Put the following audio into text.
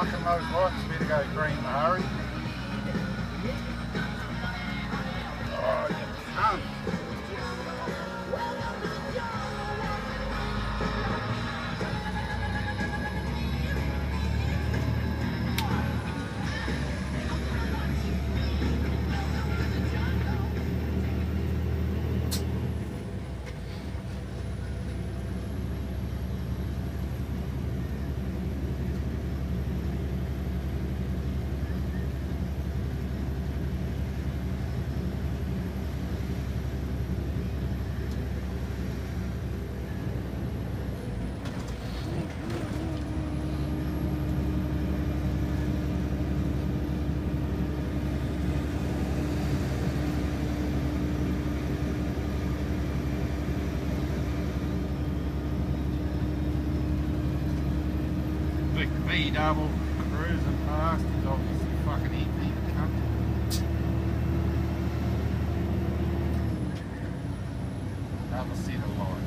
fucking those lights better go green in a hurry. Oh, you Big B double cruising past. is obviously fucking the cunt. Another set of